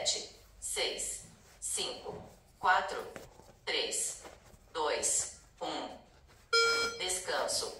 sete, seis, cinco, quatro, três, dois, um. Descanso.